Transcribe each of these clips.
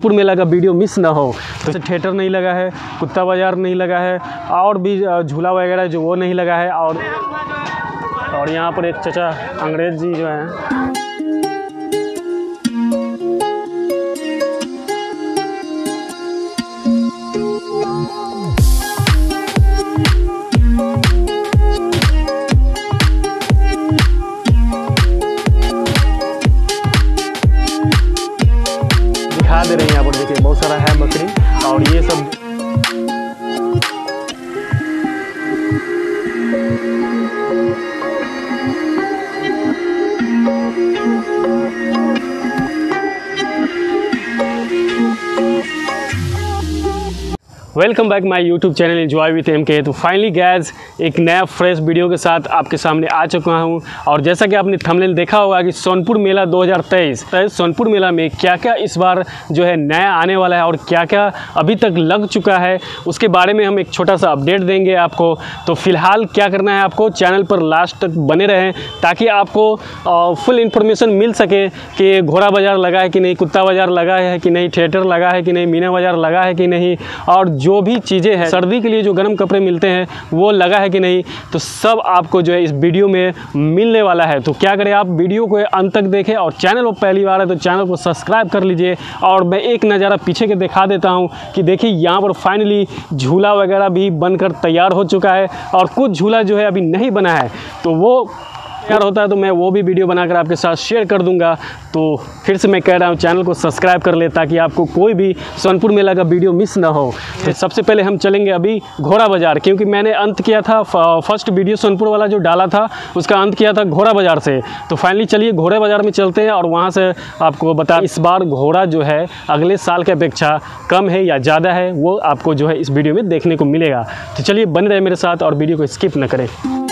पुर मेला का video miss ना हो तो थिएटर नहीं लगा है कुत्ता बाज़ार नहीं लगा है और भी झूला वगैरह जो वो नहीं लगा है और और यहाँ पर एक चचा अंग्रेज़ जी जो हैं हैं। यहाँ पर देखिए बहुत सारा है बकरी और ये सब welcome back my YouTube channel enjoy with M K तो फाइनली गैज एक नया फ्रेश वीडियो के साथ आपके सामने आ चुका हूँ। और जैसा कि आपने थंबनेल देखा होगा कि सोनपुर मेला 2023 तो सोनपुर मेला में क्या क्या इस बार जो है नया आने वाला है और क्या क्या अभी तक लग चुका है, उसके बारे में हम एक छोटा सा अपडेट देंगे आपको। तो फ़िलहाल क्या करना है आपको चैनल पर लास्ट तक बने रहें ताकि आपको फुल इन्फॉर्मेशन मिल सके कि घोड़ा बाज़ार लगा है कि नहीं, कुत्ता बाज़ार लगा है कि नहीं थिएटर लगा है कि नहीं, मीना बाज़ार लगा है कि नहीं। और जो भी चीज़ें हैं, सर्दी के लिए जो गर्म कपड़े मिलते हैं, वो लगा है कि नहीं तो सब आपको जो है इस वीडियो में मिलने वाला है। तो क्या करें आप, वीडियो को अंत तक देखें और चैनल पर पहली बार है तो चैनल को सब्सक्राइब कर लीजिए और मैं एक नज़ारा पीछे के दिखा देता हूँ कि देखिए यहाँ पर फाइनली झूला वगैरह भी बनकर तैयार हो चुका है और कुछ झूला जो है अभी नहीं बना है। तो वो तैयार होता है तो मैं वो भी वीडियो बनाकर आपके साथ शेयर कर दूँगा। तो फिर से मैं कह रहा हूँ चैनल को सब्सक्राइब कर ले ताकि आपको कोई भी सोनपुर मेला का वीडियो मिस ना हो। तो सबसे पहले हम चलेंगे अभी घोड़ा बाज़ार, क्योंकि मैंने अंत किया था फ़र्स्ट वीडियो सोनपुर वाला जो डाला था, उसका अंत किया था घोड़ा बाज़ार से। तो फाइनली चलिए घोड़े बाज़ार में चलते हैं और वहाँ से आपको बता, इस बार घोड़ा जो है अगले साल की अपेक्षा कम है या ज़्यादा है, वो आपको जो है इस वीडियो में देखने को मिलेगा। तो चलिए बने रहे मेरे साथ और वीडियो को स्किप न करें।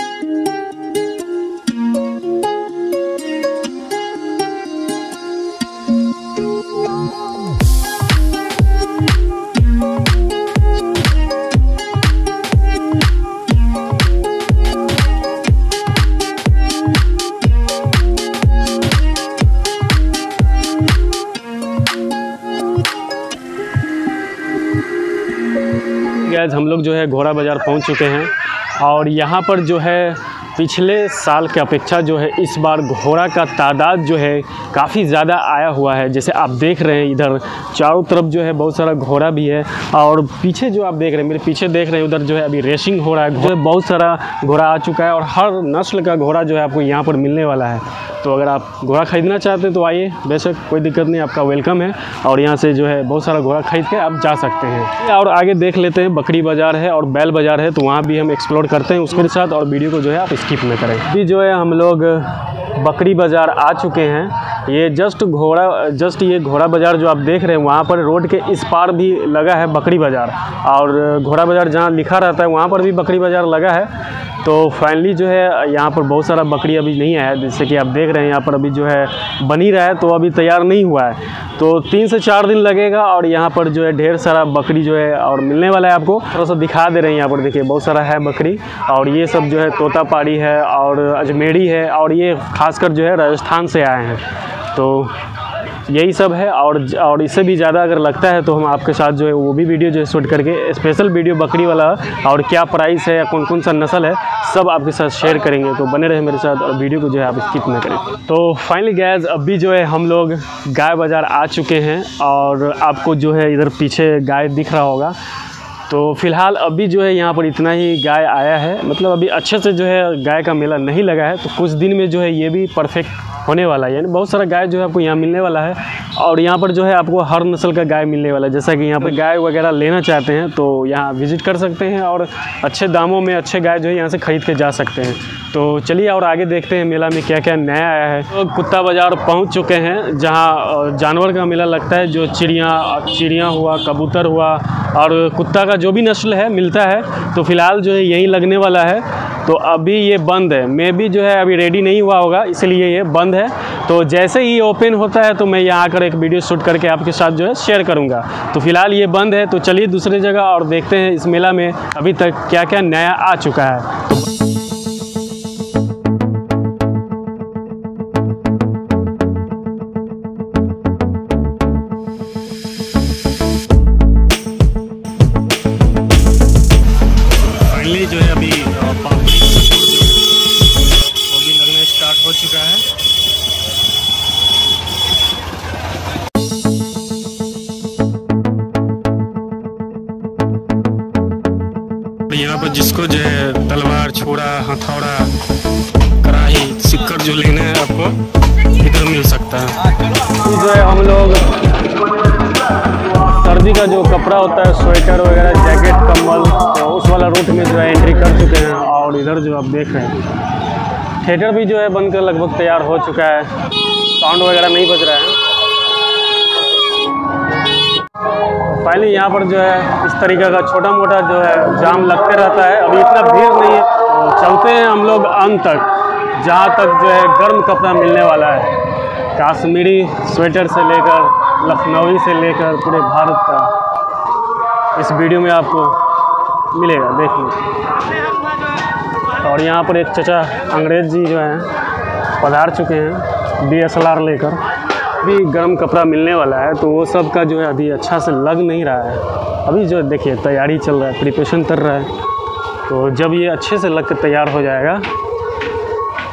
गैज हम लोग जो है घोड़ा बाज़ार पहुँच चुके हैं और यहाँ पर जो है पिछले साल की अपेक्षा जो है, इस बार घोड़ा का तादाद जो है, काफ़ी ज़्यादा आया हुआ है। जैसे आप देख रहे हैं, इधर चारों तरफ़ जो है, बहुत सारा घोड़ा भी है। और पीछे जो आप देख रहे हैं, मेरे पीछे देख रहे हैं, उधर जो है, अभी रेसिंग हो रहा है। है, बहुत सारा घोड़ा आ चुका है और हर नस्ल का घोड़ा जो है, आपको यहाँ पर मिलने वाला है। तो अगर आप घोड़ा ख़रीदना चाहते हैं तो आइए। बेशक कोई दिक्कत नहीं, आपका वेलकम है। और यहाँ से जो है, बहुत सारा घोड़ा खरीद के आप जा सकते हैं। और आगे देख लेते हैं, बकरी बाज़ार है और बैल बाज़ार है तो वहाँ भी हम एक्सप्लोर करते हैं उसके साथ और वीडियो को जो है, आप स्किप न करें। अभी जो है हम लोग बकरी बाज़ार आ चुके हैं। ये जस्ट घोड़ा जस्ट ये घोड़ा बाज़ार जो आप देख रहे हैं, वहाँ पर रोड के इस पार भी लगा है बकरी बाज़ार। और घोड़ा बाज़ार जहाँ लिखा रहता है, वहाँ पर भी बकरी बाज़ार लगा है। तो फाइनली जो है, यहाँ पर बहुत सारा बकरी अभी नहीं आया, जैसे कि आप देख रहे हैं, यहाँ पर अभी जो है बनी रहा है तो अभी तैयार नहीं हुआ है। तो तीन से चार दिन लगेगा और यहाँ पर जो है ढेर सारा बकरी जो है और मिलने वाला है आपको। थोड़ा सा दिखा दे रहे हैं यहाँ पर, देखिए, बहुत सारा है बकरी और ये सब जो है तोतापाड़ी है और अजमेरी है और ये खासकर जो है राजस्थान से आए हैं। तो यही सब है और और इससे भी ज़्यादा अगर लगता है तो हम आपके साथ जो है वो भी वीडियो जो है शूट करके स्पेशल वीडियो बकरी वाला और क्या प्राइस है या कौन कौन सा नस्ल है, सब आपके साथ शेयर करेंगे। तो बने रहे मेरे साथ और वीडियो को जो है आप स्किप ना करें। तो फाइनली गैज अभी जो है हम लोग गाय बाज़ार आ चुके हैं और आपको जो है इधर पीछे गाय दिख रहा होगा। तो फ़िलहाल अभी जो है यहाँ पर इतना ही गाय आया है। मतलब अभी अच्छे से जो है गाय का मेला नहीं लगा है तो कुछ दिन में जो है ये भी परफेक्ट होने वाला है। यानी बहुत सारा गाय जो है आपको यहाँ मिलने वाला है और यहाँ पर जो है आपको हर नस्ल का गाय मिलने वाला है। जैसा कि यहाँ पर गाय वगैरह लेना चाहते हैं तो यहाँ विज़िट कर सकते हैं और अच्छे दामों में अच्छे गाय जो है यहाँ से ख़रीद के जा सकते हैं। तो चलिए और आगे देखते हैं मेला में क्या क्या नया आया है। तो कुत्ता बाज़ार पहुँच चुके हैं, जहाँ जानवर का मेला लगता है, जो चिड़िया चिड़िया हुआ, कबूतर हुआ और कुत्ता का जो भी नस्ल है, मिलता है। तो फ़िलहाल जो है, यही लगने वाला है। तो अभी ये बंद है। मे भी जो है, अभी रेडी नहीं हुआ होगा, इसलिए ये बंद है। तो जैसे ही ओपन होता है तो मैं यहाँ आकर एक वीडियो शूट करके आपके साथ जो है शेयर करूँगा। तो फ़िलहाल ये बंद है। तो चलिए दूसरे जगह और देखते हैं इस मेला में अभी तक क्या क्या नया आ चुका है। इसको जो है तलवार छोड़ा हथौड़ा कढ़ाई सिक्कर जो लेना है आपको, इधर मिल सकता है। जो है हम लोग सर्दी का जो कपड़ा होता है, स्वेटर वगैरह, जैकेट कम्बल तो उस वाला रूट में जो है एंट्री कर चुके हैं और इधर जो आप देख रहे हैं। थिएटर भी जो है बनकर लगभग तैयार हो चुका है। साउंड वगैरह नहीं बज रहा है। पहले यहाँ पर जो है, इस तरीके का छोटा मोटा जो है, जाम लगते रहता है। अभी इतना भीड़ नहीं है। चलते हैं हम लोग अंत तक, जहाँ तक जो है, गर्म कपड़ा मिलने वाला है। काश्मीरी स्वेटर से लेकर, लखनवी से लेकर पूरे भारत का इस वीडियो में आपको मिलेगा देखिए और यहाँ पर एक चचा अंग्रेज़ जी जो हैं, पधार चुके हैं डी एस एल आर लेकर। भी गर्म कपड़ा मिलने वाला है तो वो सब का जो है अभी अच्छा से लग नहीं रहा है। अभी जो देखिए, तैयारी चल रहा है प्रिपरेशन कर रहा है। तो जब ये अच्छे से लग कर तैयार हो जाएगा,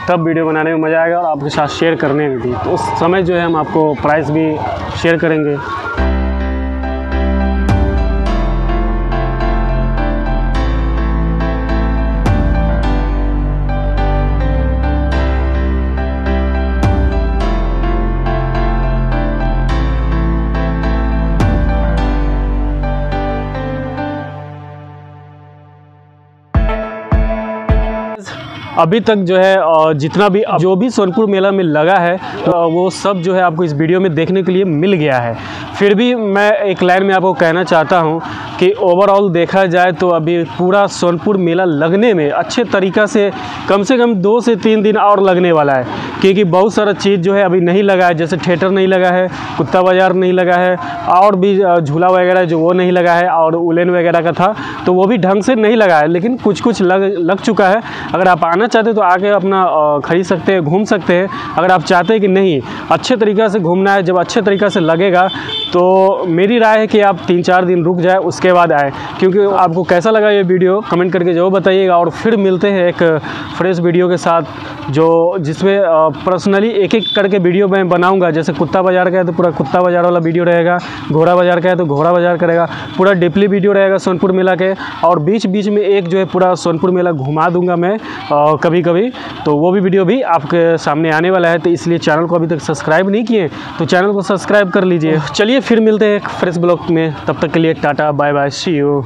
तब वीडियो बनाने में मज़ा आएगा और आपके साथ शेयर करने में भी। तो उस समय जो है हम आपको प्राइस भी शेयर करेंगे। अभी तक जो है जितना भी जो भी सोनपुर मेला में लगा है तो वो सब जो है आपको इस वीडियो में देखने के लिए मिल गया है। फिर भी मैं एक लाइन में आपको कहना चाहता हूँ कि ओवरऑल देखा जाए तो अभी पूरा सोनपुर मेला लगने में अच्छे तरीक़ा से कम से कम दो से तीन दिन और लगने वाला है। क्योंकि बहुत सारा चीज़ जो है अभी नहीं लगा है, जैसे थिएटर नहीं लगा है, कुत्ता बाज़ार नहीं लगा है, और भी झूला वगैरह जो वो नहीं लगा है, और उलेन वगैरह का था तो वो भी ढंग से नहीं लगा है। लेकिन कुछ कुछ लग लग चुका है। अगर आप आना चाहते तो आके अपना ख़रीद सकते हैं, घूम सकते हैं। अगर आप चाहते हैं कि नहीं, अच्छे तरीक़े से घूमना है, जब अच्छे तरीक़े से लगेगा तो मेरी राय है कि आप तीन चार दिन रुक जाए, उसके बाद आए। क्योंकि आपको कैसा लगा ये वीडियो कमेंट करके ज़रूर बताइएगा। और फिर मिलते हैं एक फ्रेश वीडियो के साथ जो जिसमें पर्सनली एक एक करके वीडियो मैं बनाऊँगा। जैसे कुत्ता बाज़ार का है तो पूरा कुत्ता बाज़ार वाला वीडियो रहेगा घोड़ा बाज़ार का है तो घोड़ा बाज़ार करेगा पूरा डिपली वीडियो रहेगा सोनपुर मेला के। और बीच बीच में एक जो है पूरा सोनपुर मेला घुमा दूँगा मैं आ, कभी कभी तो वो भी वीडियो भी आपके सामने आने वाला है तो इसलिए चैनल को अभी तक सब्सक्राइब नहीं किए तो चैनल को सब्सक्राइब कर लीजिए। चलिए फिर मिलते हैं फ्रेश ब्लॉग में। तब तक के लिए tata bye bye see you